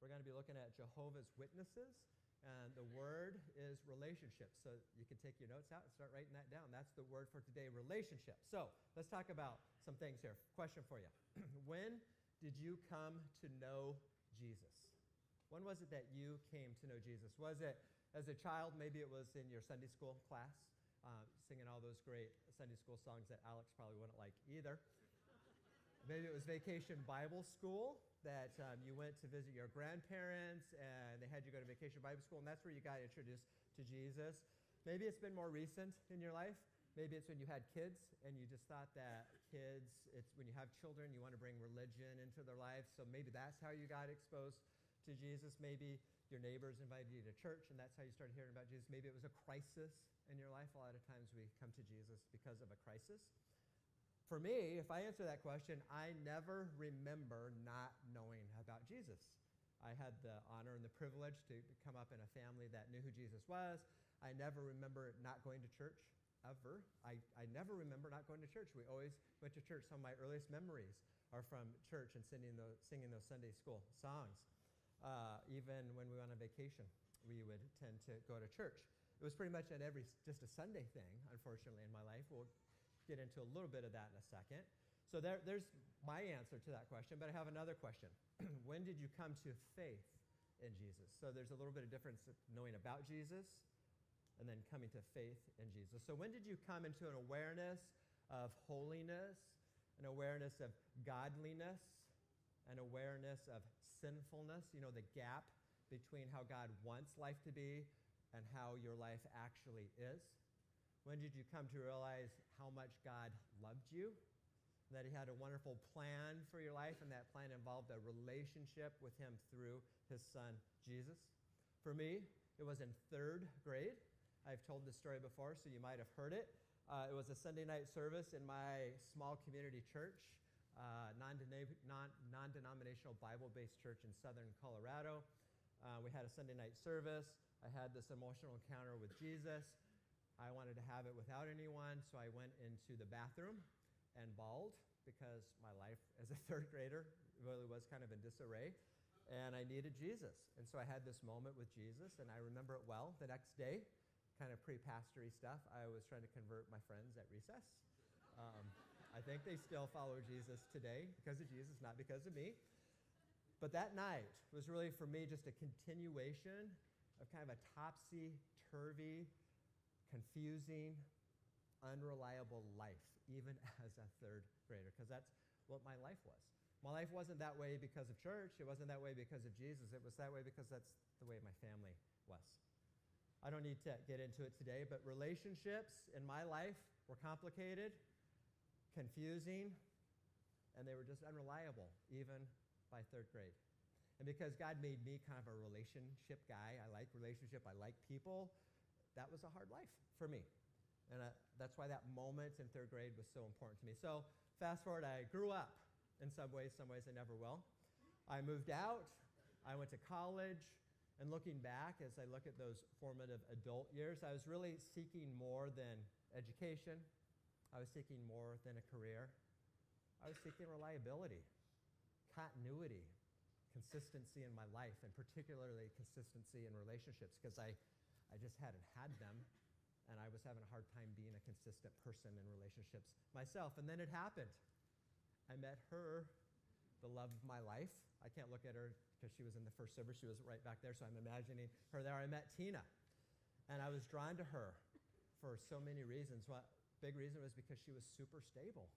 We're going to be looking at Jehovah's Witnesses, and the word is relationship. So you can take your notes out and start writing that down. That's the word for today relationship. So let's talk about some things here. Question for you When did you come to know Jesus? When was it that you came to know Jesus? Was it as a child? Maybe it was in your Sunday school class, uh, singing all those great Sunday school songs that Alex probably wouldn't like either. Maybe it was vacation Bible school that um, you went to visit your grandparents and they had you go to vacation Bible school, and that's where you got introduced to Jesus. Maybe it's been more recent in your life. Maybe it's when you had kids and you just thought that kids, it's when you have children, you want to bring religion into their lives. So maybe that's how you got exposed to Jesus. Maybe your neighbors invited you to church and that's how you started hearing about Jesus. Maybe it was a crisis in your life. A lot of times we come to Jesus because of a crisis. For me, if I answer that question, I never remember not knowing about Jesus. I had the honor and the privilege to come up in a family that knew who Jesus was. I never remember not going to church ever. I, I never remember not going to church. We always went to church. Some of my earliest memories are from church and singing those, singing those Sunday school songs. Uh, even when we went on vacation, we would tend to go to church. It was pretty much at every, just a Sunday thing, unfortunately, in my life. We'll get into a little bit of that in a second. So there, there's my answer to that question, but I have another question. when did you come to faith in Jesus? So there's a little bit of difference knowing about Jesus and then coming to faith in Jesus. So when did you come into an awareness of holiness, an awareness of godliness, an awareness of sinfulness, you know, the gap between how God wants life to be and how your life actually is? When did you come to realize how much God loved you? That He had a wonderful plan for your life, and that plan involved a relationship with Him through His Son, Jesus? For me, it was in third grade. I've told this story before, so you might have heard it. Uh, it was a Sunday night service in my small community church, uh, non denominational Bible based church in southern Colorado. Uh, we had a Sunday night service. I had this emotional encounter with Jesus. I wanted to have it without anyone, so I went into the bathroom and bawled because my life as a third grader really was kind of in disarray and I needed Jesus. And so I had this moment with Jesus, and I remember it well. The next day, kind of pre pastory stuff, I was trying to convert my friends at recess. Um, I think they still follow Jesus today because of Jesus, not because of me. But that night was really for me just a continuation of kind of a topsy turvy confusing, unreliable life, even as a third grader, because that's what my life was. My life wasn't that way because of church. It wasn't that way because of Jesus. It was that way because that's the way my family was. I don't need to get into it today, but relationships in my life were complicated, confusing, and they were just unreliable, even by third grade. And because God made me kind of a relationship guy, I like relationship, I like people, that was a hard life for me. And uh, that's why that moment in third grade was so important to me. So, fast forward, I grew up in some ways, some ways I never will. I moved out, I went to college, and looking back, as I look at those formative adult years, I was really seeking more than education. I was seeking more than a career. I was seeking reliability, continuity, consistency in my life, and particularly consistency in relationships, because I I just hadn't had them. And I was having a hard time being a consistent person in relationships myself. And then it happened. I met her, the love of my life. I can't look at her because she was in the first service. She was right back there, so I'm imagining her there. I met Tina. And I was drawn to her for so many reasons. One big reason was because she was super stable.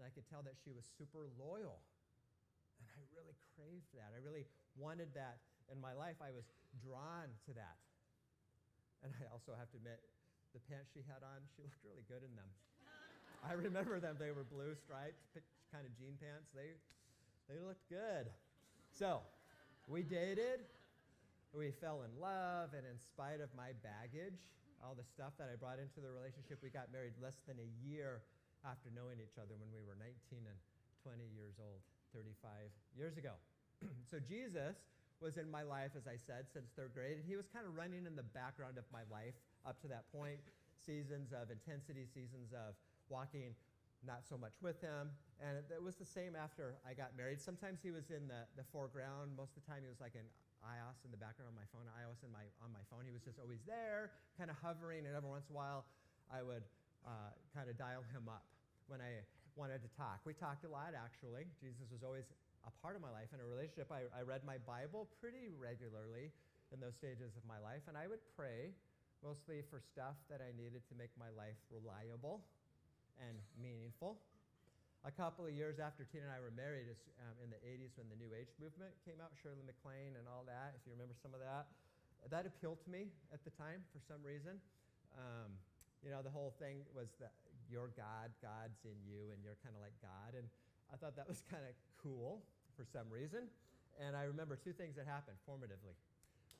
And I could tell that she was super loyal. And I really craved that. I really wanted that in my life. I was drawn to that. And I also have to admit, the pants she had on, she looked really good in them. I remember them. They were blue striped, kind of jean pants. They, they looked good. So we dated, we fell in love, and in spite of my baggage, all the stuff that I brought into the relationship, we got married less than a year after knowing each other when we were 19 and 20 years old, 35 years ago. so Jesus was in my life, as I said, since third grade. And he was kind of running in the background of my life up to that point. Seasons of intensity, seasons of walking not so much with him. And it, was the same after I got married. Sometimes he was in the, the foreground. Most of the time he was like in iOS in the background on my phone, iOS in my, on my phone. He was just always there, kind of hovering, and every once in a while I would uh, kind of dial him up when I wanted to talk. We talked a lot, actually. Jesus was always a part of my life in a relationship. I, I read my Bible pretty regularly in those stages of my life, and I would pray mostly for stuff that I needed to make my life reliable and meaningful. A couple of years after Tina and I were married, um, in the 80s when the New Age movement came out, Shirley MacLaine and all that, if you remember some of that, that appealed to me at the time for some reason. Um, you know, the whole thing was that you're God, God's in you, and you're kind of like God. And I thought that was kind of cool for some reason. And I remember two things that happened formatively.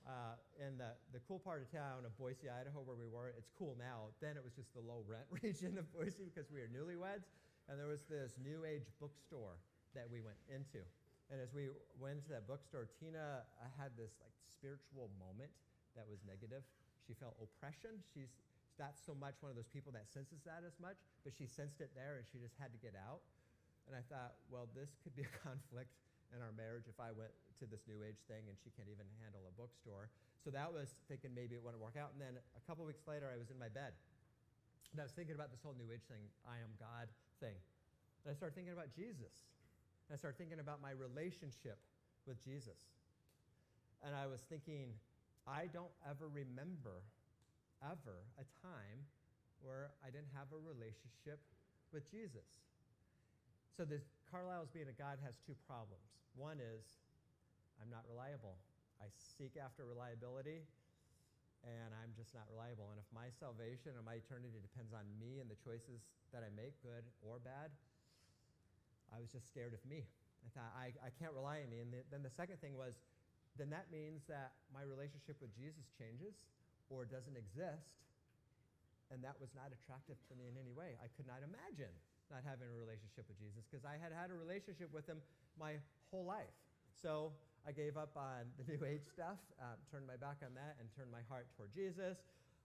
Uh, in the, the cool part of town of Boise, Idaho, where we were, it's cool now. Then it was just the low rent region of Boise because we were newlyweds and there was this new age bookstore that we went into. And as we went to that bookstore, Tina uh, had this like spiritual moment that was negative. She felt oppression. She's not so much one of those people that senses that as much, but she sensed it there and she just had to get out. And I thought, well, this could be a conflict in our marriage if I went to this new age thing and she can't even handle a bookstore. So that was thinking maybe it wouldn't work out. And then a couple weeks later, I was in my bed. And I was thinking about this whole new age thing, I am God thing. And I started thinking about Jesus. And I started thinking about my relationship with Jesus. And I was thinking, I don't ever remember, ever, a time where I didn't have a relationship with Jesus. So this Carlisle's being a God has two problems. One is I'm not reliable. I seek after reliability, and I'm just not reliable. And if my salvation and my eternity depends on me and the choices that I make, good or bad, I was just scared of me. I thought, I, I can't rely on me. And the, then the second thing was, then that means that my relationship with Jesus changes or doesn't exist. And that was not attractive to me in any way. I could not imagine not having a relationship with Jesus because I had had a relationship with him my whole life. So I gave up on the New Age stuff, uh, turned my back on that, and turned my heart toward Jesus.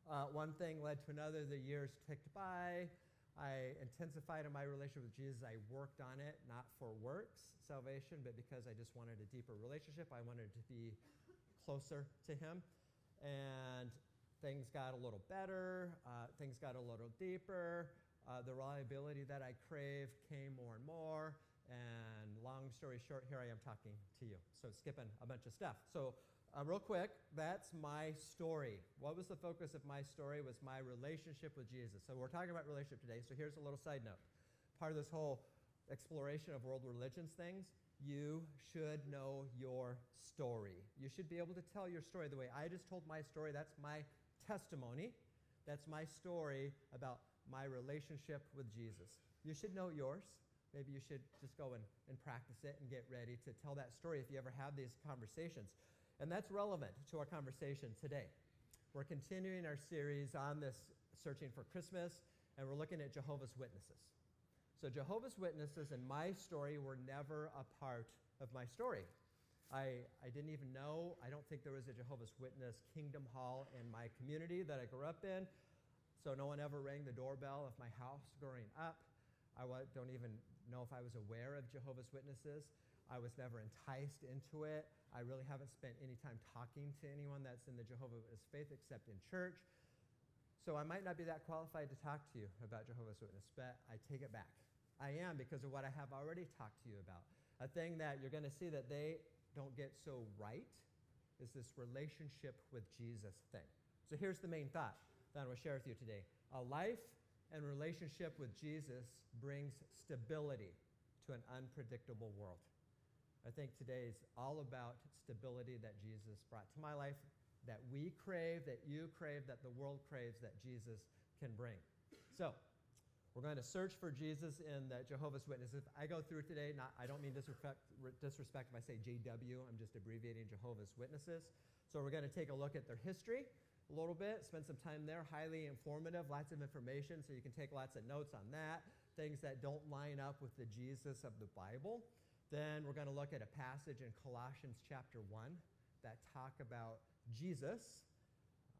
Uh, one thing led to another. The years ticked by. I intensified in my relationship with Jesus. I worked on it, not for works, salvation, but because I just wanted a deeper relationship. I wanted to be closer to Him. And things got a little better, uh, things got a little deeper. Uh, the reliability that I craved came more and more. And long story short, here I am talking to you. So, skipping a bunch of stuff. So, uh, real quick, that's my story. What was the focus of my story was my relationship with Jesus. So we're talking about relationship today. So here's a little side note. Part of this whole exploration of world religions things, you should know your story. You should be able to tell your story the way I just told my story. That's my testimony. That's my story about my relationship with Jesus. You should know yours. Maybe you should just go and, and practice it and get ready to tell that story if you ever have these conversations. And that's relevant to our conversation today. We're continuing our series on this searching for Christmas, and we're looking at Jehovah's Witnesses. So, Jehovah's Witnesses and my story were never a part of my story. I, I didn't even know, I don't think there was a Jehovah's Witness Kingdom Hall in my community that I grew up in. So, no one ever rang the doorbell of my house growing up. I don't even know if I was aware of Jehovah's Witnesses. I was never enticed into it. I really haven't spent any time talking to anyone that's in the Jehovah's Witness faith except in church. So I might not be that qualified to talk to you about Jehovah's Witness, but I take it back. I am because of what I have already talked to you about. A thing that you're going to see that they don't get so right is this relationship with Jesus thing. So here's the main thought that I want to share with you today. A life and relationship with Jesus brings stability to an unpredictable world. I think today is all about stability that Jesus brought to my life, that we crave, that you crave, that the world craves, that Jesus can bring. So, we're going to search for Jesus in the Jehovah's Witnesses. If I go through today, not, I don't mean disrespect, disrespect if I say JW, I'm just abbreviating Jehovah's Witnesses. So, we're going to take a look at their history a little bit, spend some time there, highly informative, lots of information, so you can take lots of notes on that, things that don't line up with the Jesus of the Bible. Then we're going to look at a passage in Colossians chapter 1 that talk about Jesus,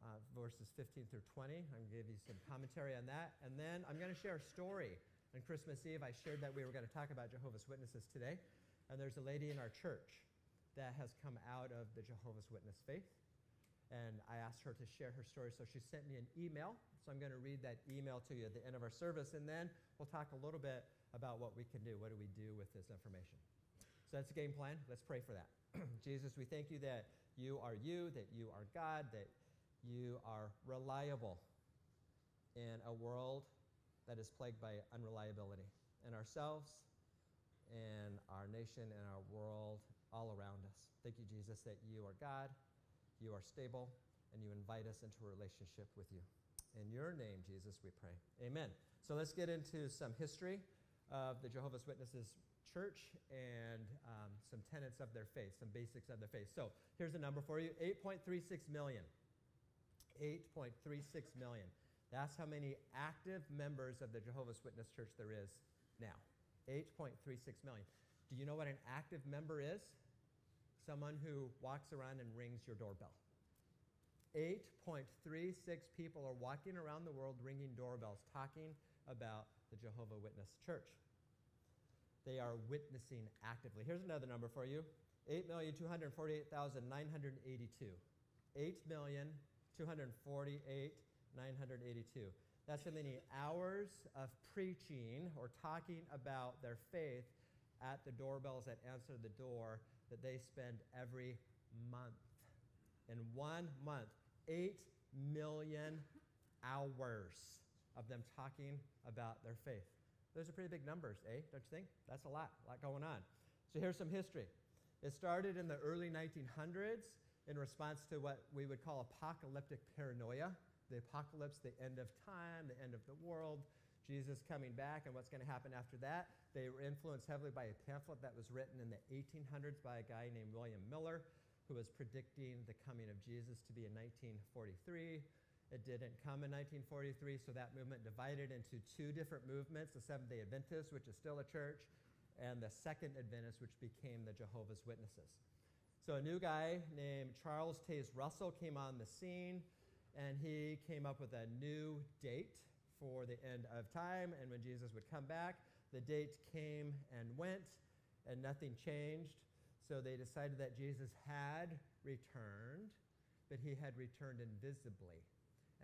uh, verses 15 through 20. I'm going to give you some commentary on that. And then I'm going to share a story On Christmas Eve, I shared that we were going to talk about Jehovah's Witnesses today. And there's a lady in our church that has come out of the Jehovah's Witness faith. And I asked her to share her story. So she sent me an email. So I'm going to read that email to you at the end of our service. And then we'll talk a little bit about what we can do. What do we do with this information? So that's the game plan. Let's pray for that. Jesus, we thank you that you are you, that you are God, that you are reliable in a world that is plagued by unreliability in ourselves, in our nation, in our world, all around us. Thank you, Jesus, that you are God, you are stable, and you invite us into a relationship with you. In your name, Jesus, we pray. Amen. So let's get into some history of the Jehovah's Witnesses church and um, some tenets of their faith, some basics of their faith. So here's a number for you 8.36 million. 8.36 million. That's how many active members of the Jehovah's Witness Church there is now. 8.36 million. Do you know what an active member is? Someone who walks around and rings your doorbell. 8.36 people are walking around the world ringing doorbells, talking about the Jehovah Witness Church. They are witnessing actively. Here's another number for you 8,248,982. 8,248,982. That's how many hours of preaching or talking about their faith at the doorbells that answer the door that they spend every month. In one month, 8 million hours of them talking about their faith. Those are pretty big numbers, eh? Don't you think? That's a lot, a lot going on. So here's some history. It started in the early 1900s in response to what we would call apocalyptic paranoia the apocalypse, the end of time, the end of the world, Jesus coming back, and what's going to happen after that. They were influenced heavily by a pamphlet that was written in the 1800s by a guy named William Miller, who was predicting the coming of Jesus to be in 1943. It didn't come in 1943, so that movement divided into two different movements the Seventh day Adventists, which is still a church, and the Second Adventists, which became the Jehovah's Witnesses. So a new guy named Charles Taze Russell came on the scene and he came up with a new date for the end of time and when Jesus would come back. The date came and went, and nothing changed. So they decided that Jesus had returned, but he had returned invisibly,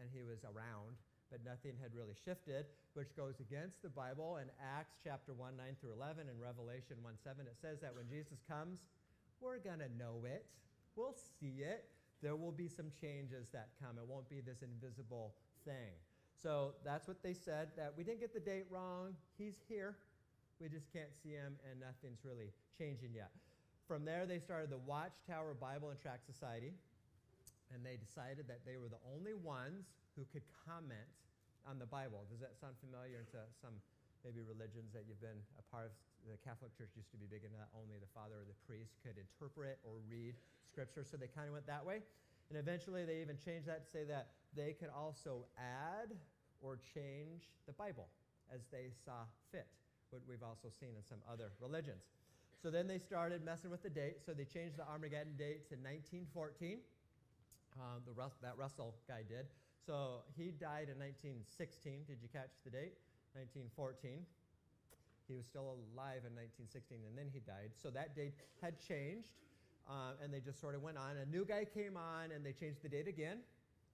and he was around, but nothing had really shifted, which goes against the Bible. In Acts chapter 1, 9 through 11, and Revelation 1, 7, it says that when Jesus comes, we're going to know it. We'll see it there will be some changes that come. It won't be this invisible thing. So that's what they said, that we didn't get the date wrong. He's here. We just can't see him, and nothing's really changing yet. From there, they started the Watchtower Bible and Tract Society, and they decided that they were the only ones who could comment on the Bible. Does that sound familiar to some maybe religions that you've been a part of? The Catholic Church used to be big enough that only the father or the priest could interpret or read Scripture, so they kind of went that way. And eventually they even changed that to say that they could also add or change the Bible as they saw fit, what we've also seen in some other religions. So then they started messing with the date. So they changed the Armageddon date to 1914. Um, the Rus- that Russell guy did. So he died in 1916. Did you catch the date? 1914. He was still alive in 1916, and then he died. So that date had changed. Uh, and they just sort of went on. A new guy came on, and they changed the date again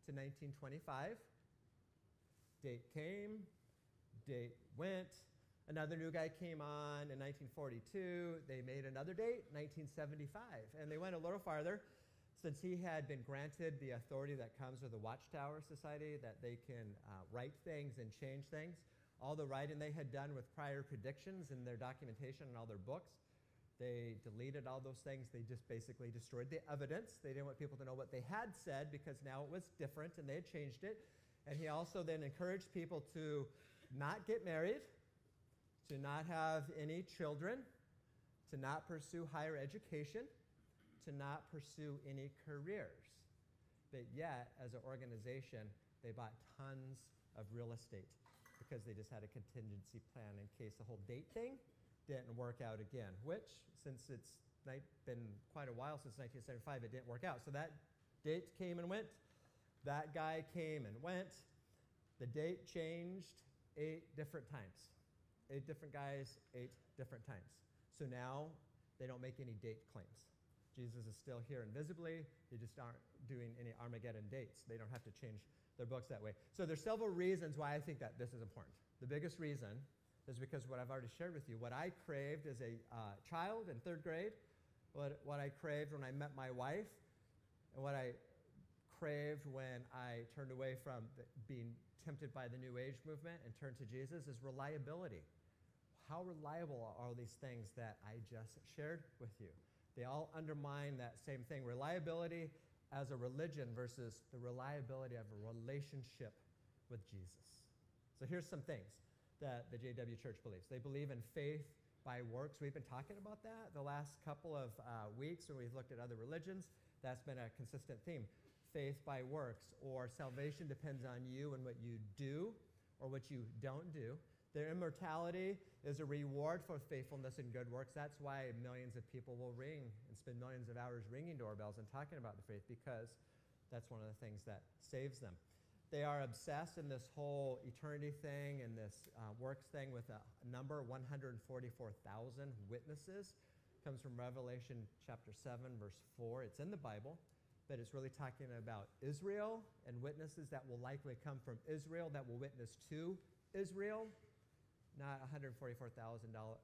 to 1925. Date came, date went. Another new guy came on in 1942. They made another date, 1975. And they went a little farther since he had been granted the authority that comes with the Watchtower Society, that they can uh, write things and change things. All the writing they had done with prior predictions in their documentation and all their books they deleted all those things. They just basically destroyed the evidence. They didn't want people to know what they had said because now it was different and they had changed it. And he also then encouraged people to not get married, to not have any children, to not pursue higher education, to not pursue any careers. But yet, as an organization, they bought tons of real estate because they just had a contingency plan in case the whole date thing didn't work out again, which, since it's been quite a while since 1975, it didn't work out. So that date came and went. That guy came and went. The date changed eight different times. eight different guys, eight different times. So now they don't make any date claims. Jesus is still here invisibly. They just aren't doing any Armageddon dates. They don't have to change their books that way. So there's several reasons why I think that this is important. The biggest reason is because what I've already shared with you, what I craved as a uh, child in third grade, what, what I craved when I met my wife, and what I craved when I turned away from the, being tempted by the New Age movement and turned to Jesus is reliability. How reliable are all these things that I just shared with you? They all undermine that same thing reliability as a religion versus the reliability of a relationship with Jesus. So here's some things that the JW Church believes. They believe in faith by works. We've been talking about that the last couple of uh, weeks when we've looked at other religions. That's been a consistent theme. Faith by works, or salvation depends on you and what you do or what you don't do. Their immortality is a reward for faithfulness and good works. That's why millions of people will ring and spend millions of hours ringing doorbells and talking about the faith because that's one of the things that saves them. They are obsessed in this whole eternity thing and this uh, works thing with a number 144,000 witnesses. Comes from Revelation chapter 7, verse 4. It's in the Bible, but it's really talking about Israel and witnesses that will likely come from Israel that will witness to Israel, not 144,000 dollars,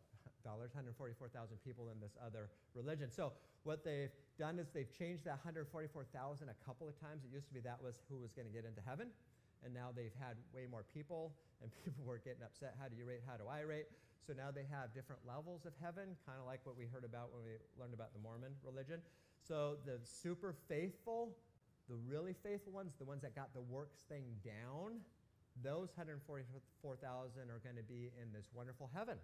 144,000 people in this other religion. So what they've done is they've changed that 144,000 a couple of times. It used to be that was who was going to get into heaven, and now they've had way more people, and people were getting upset. How do you rate? How do I rate? So now they have different levels of heaven, kind of like what we heard about when we learned about the Mormon religion. So the super faithful, the really faithful ones, the ones that got the works thing down, those 144,000 are going to be in this wonderful heaven,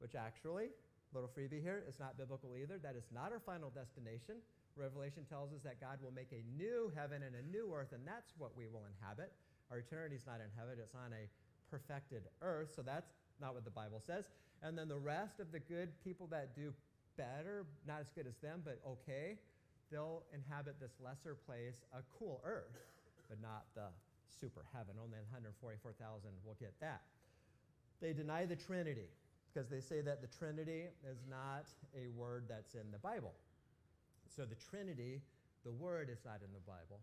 which actually Little freebie here, is not biblical either. That is not our final destination. Revelation tells us that God will make a new heaven and a new earth, and that's what we will inhabit. Our eternity is not in heaven, it's on a perfected earth. So that's not what the Bible says. And then the rest of the good people that do better, not as good as them, but okay, they'll inhabit this lesser place, a cool earth, but not the super heaven. Only 144,000 will get that. They deny the Trinity because they say that the Trinity is not a word that's in the Bible. So the Trinity, the word is not in the Bible,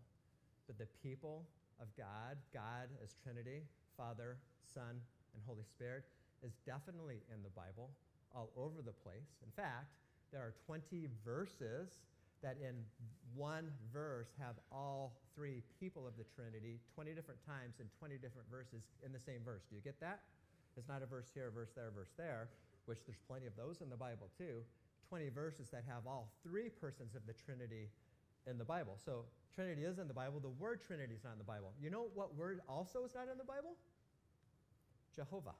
but the people of God, God as Trinity, Father, Son, and Holy Spirit, is definitely in the Bible all over the place. In fact, there are 20 verses that in one verse have all three people of the Trinity 20 different times in 20 different verses in the same verse. Do you get that? It's not a verse here, a verse there, a verse there, which there's plenty of those in the Bible too. 20 verses that have all three persons of the Trinity in the Bible. So Trinity is in the Bible. The word Trinity is not in the Bible. You know what word also is not in the Bible? Jehovah.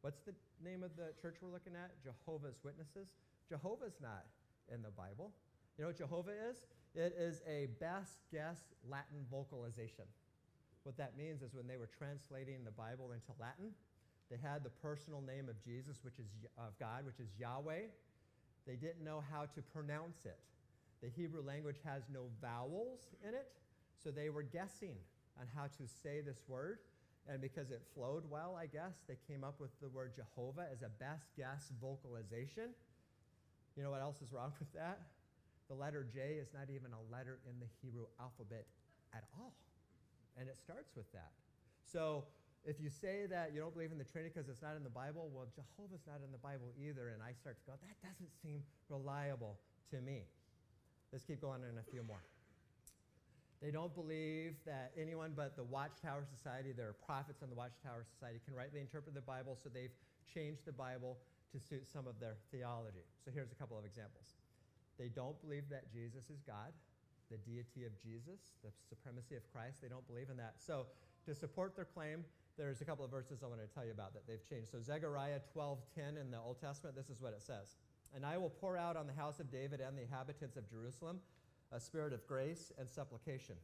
What's the name of the church we're looking at? Jehovah's Witnesses. Jehovah's not in the Bible. You know what Jehovah is? It is a best guess Latin vocalization. What that means is when they were translating the Bible into Latin, they had the personal name of Jesus, which is of God, which is Yahweh. They didn't know how to pronounce it. The Hebrew language has no vowels in it, so they were guessing on how to say this word. And because it flowed well, I guess, they came up with the word Jehovah as a best guess vocalization. You know what else is wrong with that? The letter J is not even a letter in the Hebrew alphabet at all. And it starts with that. So if you say that you don't believe in the Trinity because it's not in the Bible, well, Jehovah's not in the Bible either. And I start to go, that doesn't seem reliable to me. Let's keep going in a few more. They don't believe that anyone but the Watchtower Society, there are prophets in the Watchtower Society, can rightly interpret the Bible, so they've changed the Bible to suit some of their theology. So here's a couple of examples. They don't believe that Jesus is God the deity of Jesus, the supremacy of Christ. They don't believe in that. So, to support their claim, there's a couple of verses I want to tell you about that they've changed. So, Zechariah 12:10 in the Old Testament, this is what it says. And I will pour out on the house of David and the inhabitants of Jerusalem a spirit of grace and supplication.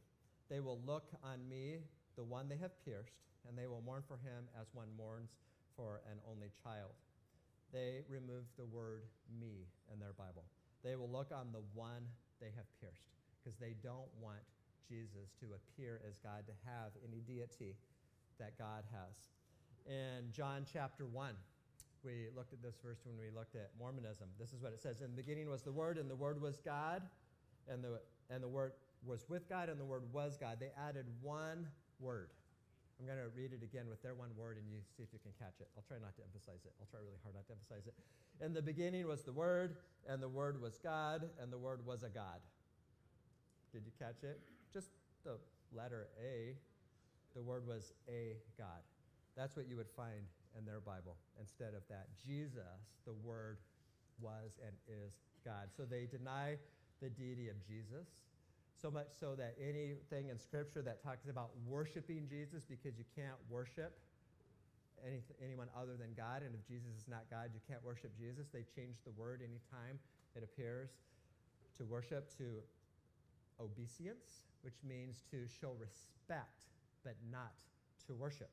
They will look on me, the one they have pierced, and they will mourn for him as one mourns for an only child. They remove the word me in their Bible. They will look on the one they have pierced because they don't want Jesus to appear as God, to have any deity that God has. in John chapter 1. We looked at this verse when we looked at Mormonism. This is what it says In the beginning was the Word, and the Word was God, and the, and the Word was with God, and the Word was God. They added one word. I'm going to read it again with their one word, and you see if you can catch it. I'll try not to emphasize it. I'll try really hard not to emphasize it. In the beginning was the Word, and the Word was God, and the Word was a God. Did you catch it? Just the letter A. The Word was a God. That's what you would find in their Bible instead of that. Jesus, the Word, was and is God. So they deny the deity of Jesus, so much so that anything in Scripture that talks about worshiping Jesus, because you can't worship any, anyone other than God, and if Jesus is not God, you can't worship Jesus. They change the word anytime it appears to worship to obeisance, which means to show respect, but not to worship.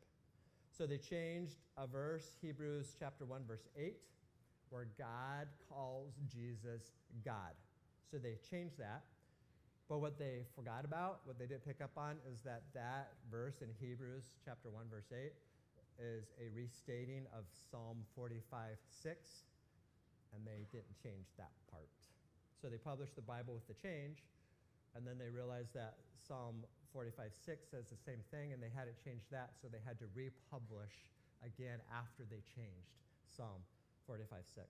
So they changed a verse, Hebrews chapter 1, verse 8, where God calls Jesus God. So they changed that. But what they forgot about, what they didn't pick up on, is that that verse in Hebrews chapter 1, verse 8, is a restating of Psalm 45, 6, and they didn't change that part. So they published the Bible with the change, and then they realized that Psalm 45, 6 says the same thing, and they had it changed that, so they had to republish again after they changed Psalm 45, 6.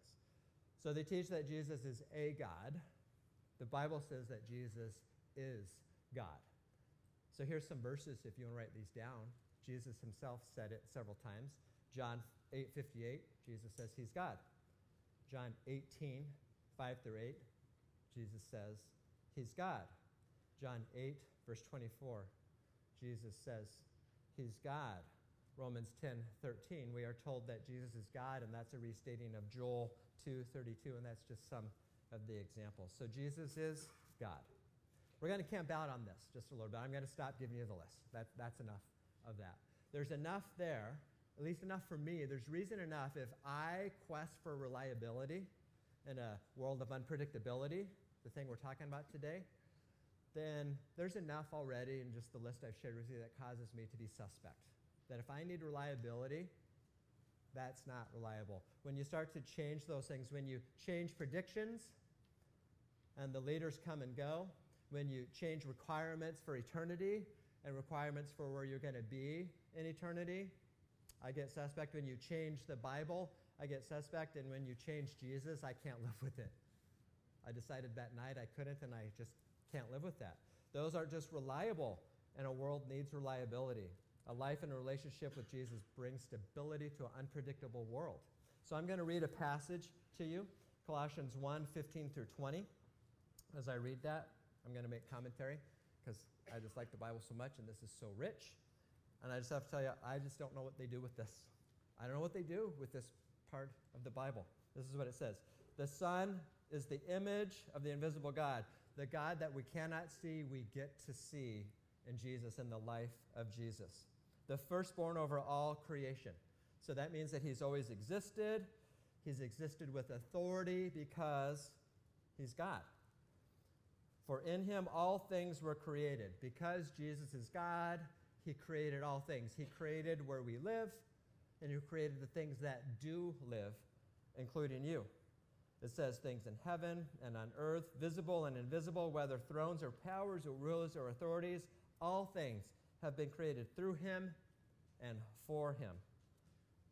So they teach that Jesus is a God. The Bible says that Jesus is God. So here's some verses if you want to write these down. Jesus himself said it several times. John 8:58, Jesus says he's God. John 18, 5 through 8, Jesus says he's God. John 8, verse 24, Jesus says he's God. Romans 10, 13, we are told that Jesus is God, and that's a restating of Joel 2, 32, and that's just some of the examples. So Jesus is God. We're going to camp out on this just a little bit. I'm going to stop giving you the list. That, that's enough of that. There's enough there, at least enough for me. There's reason enough if I quest for reliability in a world of unpredictability, the thing we're talking about today, then there's enough already in just the list I've shared with you that causes me to be suspect. That if I need reliability, that's not reliable. When you start to change those things, when you change predictions and the leaders come and go, when you change requirements for eternity and requirements for where you're going to be in eternity, I get suspect. When you change the Bible, I get suspect. And when you change Jesus, I can't live with it. I decided that night I couldn't, and I just can't live with that. Those aren't just reliable, and a world needs reliability. A life in a relationship with Jesus brings stability to an unpredictable world. So I'm going to read a passage to you, Colossians 1 15 through 20. As I read that, I'm going to make commentary because I just like the Bible so much and this is so rich. And I just have to tell you, I just don't know what they do with this. I don't know what they do with this part of the Bible. This is what it says The Son is the image of the invisible God. The God that we cannot see, we get to see in Jesus, in the life of Jesus. The firstborn over all creation. So that means that he's always existed. He's existed with authority because he's God. For in him all things were created. Because Jesus is God, he created all things. He created where we live, and he created the things that do live, including you. It says things in heaven and on earth, visible and invisible, whether thrones or powers or rulers or authorities, all things have been created through him and for him.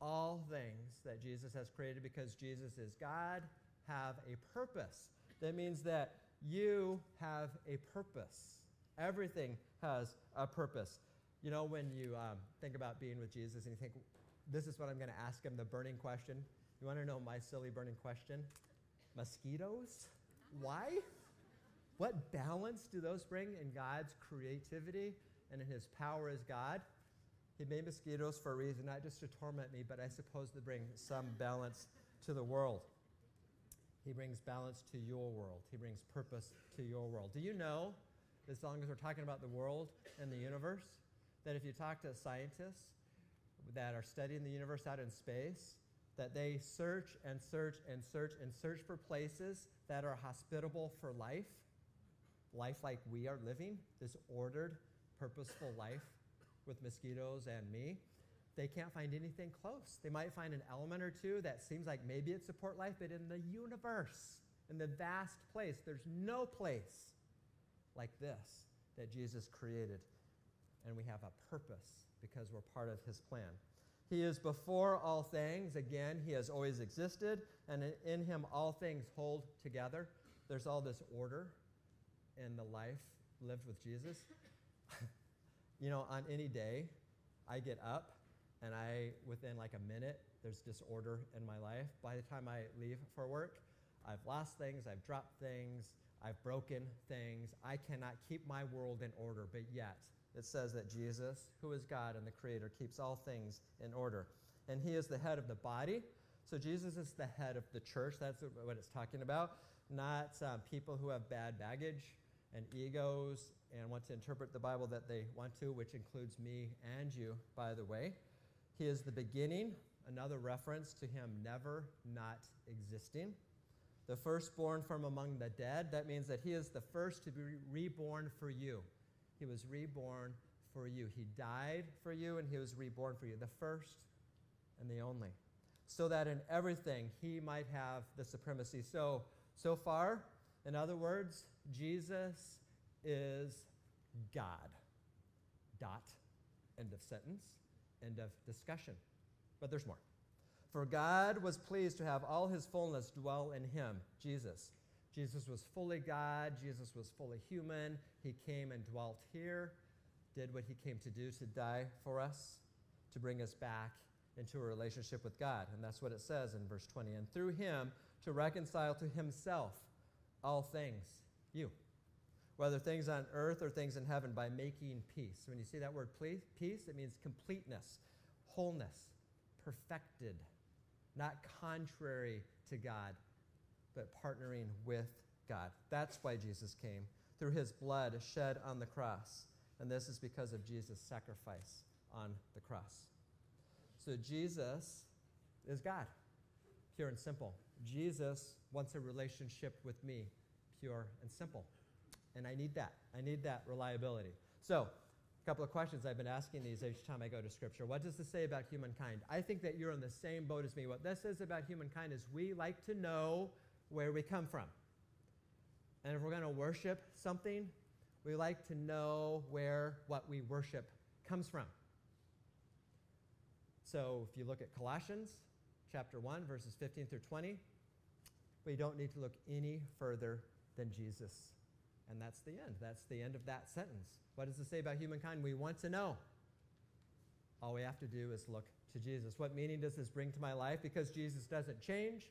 All things that Jesus has created because Jesus is God have a purpose. That means that you have a purpose. Everything has a purpose. You know, when you um, think about being with Jesus and you think, this is what I'm going to ask him, the burning question. You want to know my silly burning question? Mosquitoes? Why? What balance do those bring in God's creativity and in his power as God? He made mosquitoes for a reason, not just to torment me, but I suppose to bring some balance to the world. He brings balance to your world. He brings purpose to your world. Do you know, as long as we're talking about the world and the universe, that if you talk to scientists that are studying the universe out in space, that they search and search and search and search for places that are hospitable for life, life like we are living, this ordered, purposeful life with mosquitoes and me. they can't find anything close. They might find an element or two that seems like maybe it support life, but in the universe, in the vast place, there's no place like this that Jesus created. And we have a purpose because we're part of his plan. He is before all things. Again, he has always existed, and in him all things hold together. There's all this order in the life lived with Jesus. you know, on any day, I get up and I, within like a minute, there's disorder in my life. By the time I leave for work, I've lost things, I've dropped things, I've broken things. I cannot keep my world in order, but yet it says that Jesus, who is God and the Creator, keeps all things in order. And He is the head of the body. So Jesus is the head of the church. That's what it's talking about. Not uh, people who have bad baggage and egos and want to interpret the Bible that they want to, which includes me and you, by the way. He is the beginning, another reference to him never not existing. The firstborn from among the dead, that means that he is the first to be reborn for you. He was reborn for you. He died for you and he was reborn for you, the first and the only. So that in everything he might have the supremacy. So, so far, in other words, Jesus is God. Dot. End of sentence. End of discussion. But there's more. For God was pleased to have all his fullness dwell in him, Jesus. Jesus was fully God, Jesus was fully human. He came and dwelt here, did what he came to do to die for us, to bring us back into a relationship with God. And that's what it says in verse 20. And through him to reconcile to himself all things, you, whether things on earth or things in heaven, by making peace. When you see that word peace, it means completeness, wholeness, perfected, not contrary to God, but partnering with God. That's why Jesus came, through his blood shed on the cross. And this is because of Jesus' sacrifice on the cross. So Jesus is God, pure and simple. Jesus wants a relationship with me, pure and simple. And I need that. I need that reliability. So, a couple of questions I've been asking these each time I go to Scripture. What does this say about humankind? I think that you're in the same boat as me. What this says about humankind is we like to know where we come from. And if we're going to worship something, we like to know where what we worship comes from. So if you look at Colossians chapter 1, verses 15 through 20, we don't need to look any further than Jesus. And that's the end. That's the end of that sentence. What does it say about humankind? We want to know. All we have to do is look to Jesus. What meaning does this bring to my life? Because Jesus doesn't change,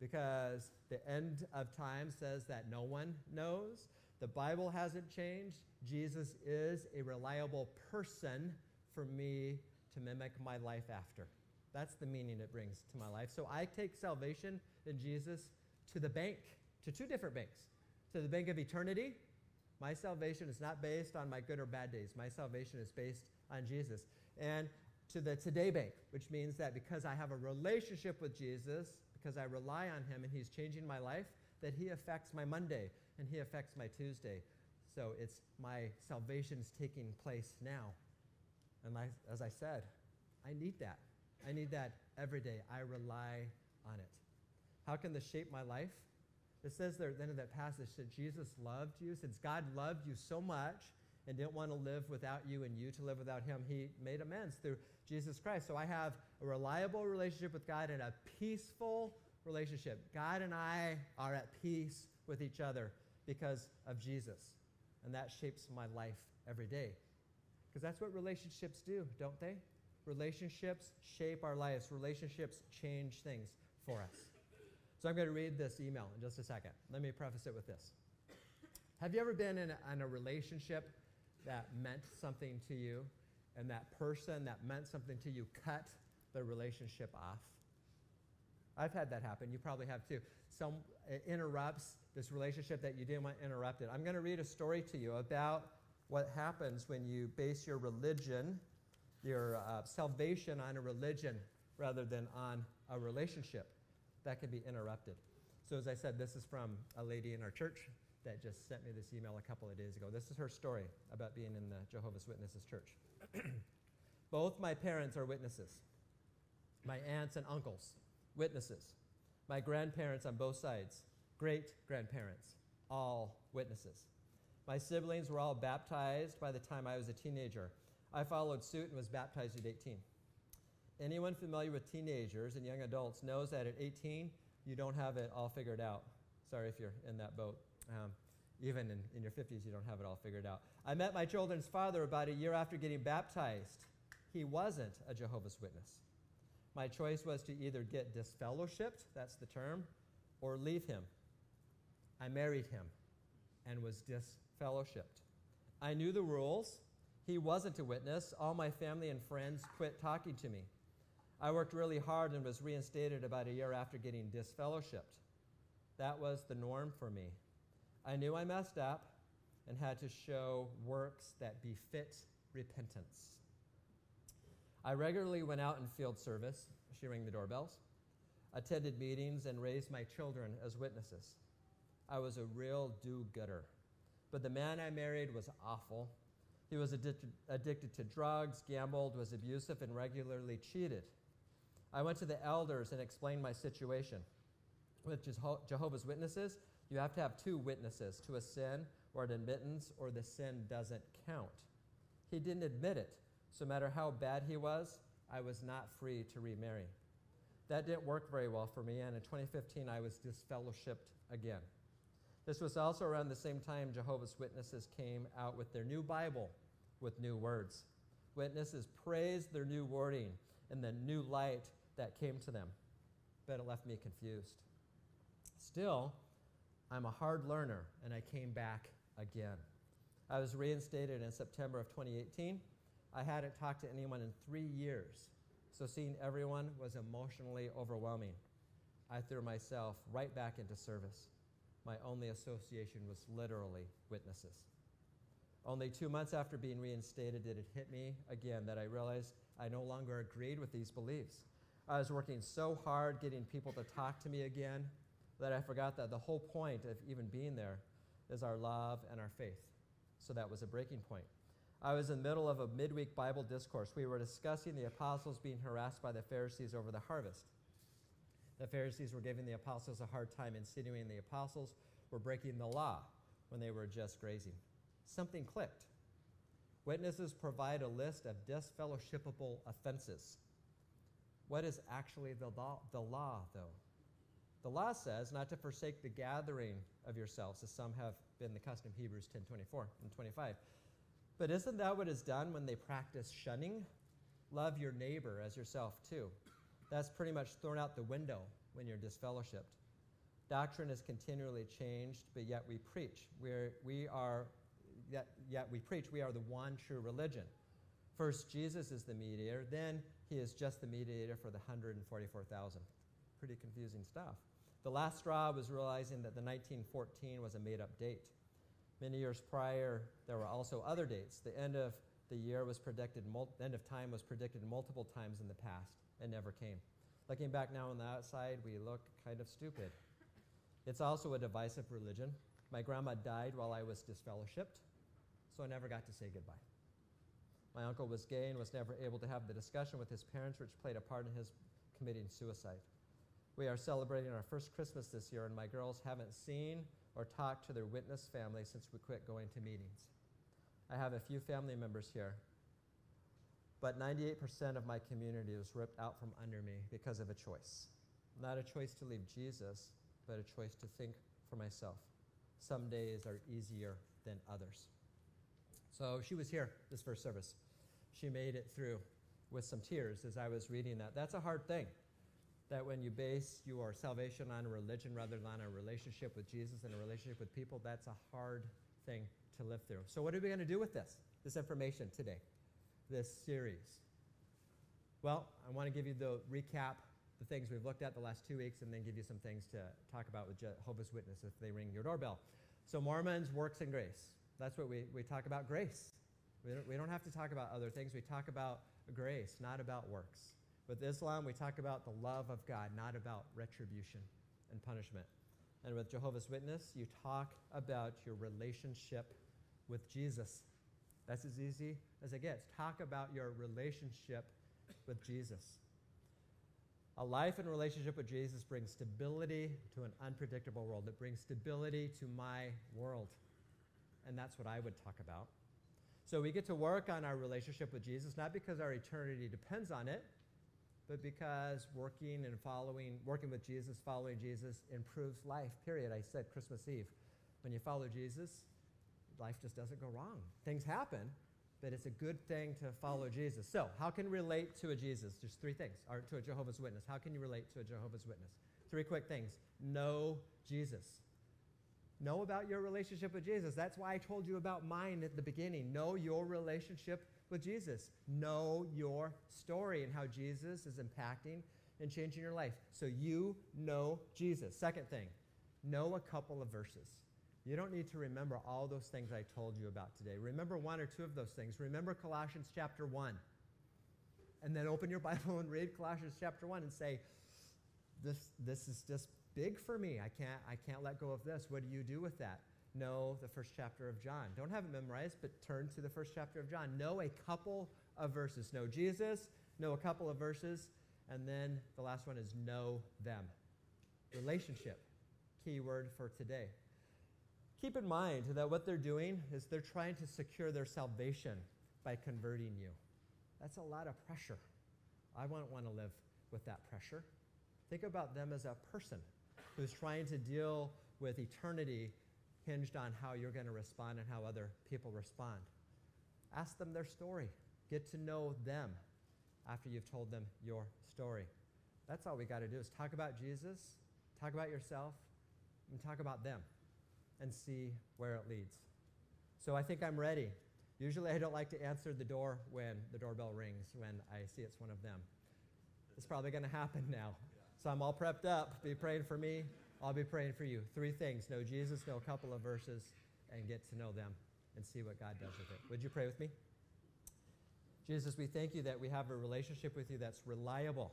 because the end of time says that no one knows. The Bible hasn't changed. Jesus is a reliable person for me to mimic my life after. That's the meaning it brings to my life. So I take salvation in Jesus to the bank, to two different banks. To the bank of eternity. My salvation is not based on my good or bad days. My salvation is based on Jesus. And to the today bank, which means that because I have a relationship with Jesus, because I rely on him and he's changing my life, that he affects my Monday and he affects my Tuesday. So it's my salvation is taking place now. And as I said, I need that. I need that every day. I rely on it. How can this shape my life? It says there at the end of that passage that Jesus loved you. Since God loved you so much and didn't want to live without you and you to live without him, he made amends through Jesus Christ. So I have a reliable relationship with God and a peaceful relationship. God and I are at peace with each other because of Jesus. And that shapes my life every day. Because that's what relationships do, don't they? Relationships shape our lives, relationships change things for us. So I'm going to read this email in just a second. Let me preface it with this. Have you ever been in a, in a relationship that meant something to you, and that person that meant something to you cut the relationship off? I've had that happen. You probably have too. Some interrupts this relationship that you didn't want interrupted. I'm going to read a story to you about what happens when you base your religion, your uh, salvation on a religion rather than on a relationship that can be interrupted. So, as I said, this is from a lady in our church that just sent me this email a couple of days ago. This is her story about being in the Jehovah's Witnesses church. Both my parents are witnesses. My aunts and uncles, witnesses. My grandparents on both sides, great grandparents, all witnesses. My siblings were all baptized by the time I was a teenager. I followed suit and was baptized at 18. Anyone familiar with teenagers and young adults knows that at 18, you don't have it all figured out. Sorry if you're in that boat. Um, even in, in your 50s, you don't have it all figured out. I met my children's father about a year after getting baptized. He wasn't a Jehovah's Witness. My choice was to either get disfellowshipped, that's the term, or leave him. I married him and was disfellowshipped. I knew the rules. He wasn't a witness. All my family and friends quit talking to me. I worked really hard and was reinstated about a year after getting disfellowshipped. That was the norm for me. I knew I messed up and had to show works that befit repentance. I regularly went out in field service, she rang the doorbells, attended meetings, and raised my children as witnesses. I was a real do gooder. But the man I married was awful. He was addicted, addicted to drugs, gambled, was abusive, and regularly cheated. I went to the elders and explained my situation. With Jehovah's Witnesses, you have to have two witnesses to a sin or an admittance, or the sin doesn't count. He didn't admit it. So, no matter how bad he was, I was not free to remarry. That didn't work very well for me, and in 2015, I was disfellowshipped again. This was also around the same time Jehovah's Witnesses came out with their new Bible with new words. Witnesses praised their new wording and the new light that came to them, but it left me confused. Still, I'm a hard learner, and I came back again. I was reinstated in September of 2018. I hadn't talked to anyone in three years, so seeing everyone was emotionally overwhelming. I threw myself right back into service. My only association was literally witnesses. Only two months after being reinstated did it hit me again that I realized I no longer agreed with these beliefs. I was working so hard getting people to talk to me again that I forgot that the whole point of even being there is our love and our faith. So that was a breaking point. I was in the middle of a midweek Bible discourse. We were discussing the apostles being harassed by the Pharisees over the harvest. The Pharisees were giving the apostles a hard time, insinuating the apostles were breaking the law when they were just grazing. Something clicked. Witnesses provide a list of disfellowshippable offenses. What is actually the law, the law, though? The law says not to forsake the gathering of yourselves, as some have been the custom, Hebrews 10 24 and 25. But isn't that what is done when they practice shunning? Love your neighbor as yourself, too. That's pretty much thrown out the window when you're disfellowshipped. Doctrine is continually changed, but yet we preach. We're, we are, yet, yet we preach we are the one true religion. First, Jesus is the mediator, then he is just the mediator for the 144,000. Pretty confusing stuff. The last straw was realizing that the 1914 was a made up date. Many years prior, there were also other dates. The end of the year was predicted, end of time was predicted multiple times in the past and never came. Looking back now on the outside, we look kind of stupid. It's also a divisive religion. My grandma died while I was disfellowshipped, so I never got to say goodbye. My uncle was gay and was never able to have the discussion with his parents, which played a part in his committing suicide. We are celebrating our first Christmas this year, and my girls haven't seen or talk to their witness family since we quit going to meetings. I have a few family members here, but 98% of my community was ripped out from under me because of a choice. Not a choice to leave Jesus, but a choice to think for myself. Some days are easier than others. So she was here this first service. She made it through with some tears as I was reading that. That's a hard thing that when you base your salvation on a religion rather than a relationship with Jesus and a relationship with people, that's a hard thing to live through. So, what are we going to do with this, this information today, this series? Well, I want to give you the recap, the things we've looked at the last two weeks, and then give you some things to talk about with Jehovah's Witness if they ring your doorbell. So, Mormons, works, and grace. That's what we, we talk about grace. We don't, we don't have to talk about other things. We talk about grace, not about works. With Islam, we talk about the love of God, not about retribution and punishment. And with Jehovah's Witness, you talk about your relationship with Jesus. That's as easy as it gets. Talk about your relationship with Jesus. A life in relationship with Jesus brings stability to an unpredictable world. It brings stability to my world. And that's what I would talk about. So we get to work on our relationship with Jesus, not because our eternity depends on it, but because working and following, working with Jesus, following Jesus improves life, period. I said Christmas Eve. When you follow Jesus, life just doesn't go wrong. Things happen, but it's a good thing to follow Jesus. So, how can you relate to a Jesus? Just three things, or to a Jehovah's Witness. How can you relate to a Jehovah's Witness? Three quick things. Know Jesus. Know about your relationship with Jesus. That's why I told you about mine at the beginning. Know your relationship with Jesus. Know your story and how Jesus is impacting and changing your life. So you know Jesus. Second thing, know a couple of verses. You don't need to remember all those things I told you about today. Remember one or two of those things. Remember Colossians chapter 1. And then open your Bible and read Colossians chapter 1 and say, this, this is just big for me. I can't, I can't let go of this. What do you do with that? Know the first chapter of John. Don't have it memorized, but turn to the first chapter of John. Know a couple of verses. Know Jesus, know a couple of verses, and then the last one is know them. Relationship, key word for today. Keep in mind that what they're doing is they're trying to secure their salvation by converting you. That's a lot of pressure. I wouldn't want to live with that pressure. Think about them as a person who's trying to deal with eternity hinged on how you're going to respond and how other people respond. Ask them their story. Get to know them after you've told them your story. That's all we got to do is talk about Jesus, talk about yourself, and talk about them and see where it leads. So I think I'm ready. Usually I don't like to answer the door when the doorbell rings when I see it's one of them. It's probably going to happen now. So I'm all prepped up. Be praying for me. I'll be praying for you. Three things know Jesus, know a couple of verses, and get to know them and see what God does with it. Would you pray with me? Jesus, we thank you that we have a relationship with you that's reliable,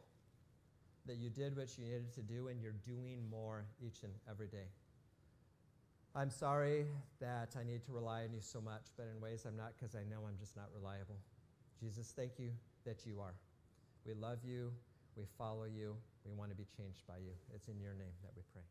that you did what you needed to do, and you're doing more each and every day. I'm sorry that I need to rely on you so much, but in ways I'm not because I know I'm just not reliable. Jesus, thank you that you are. We love you. We follow you. We want to be changed by you. It's in your name that we pray.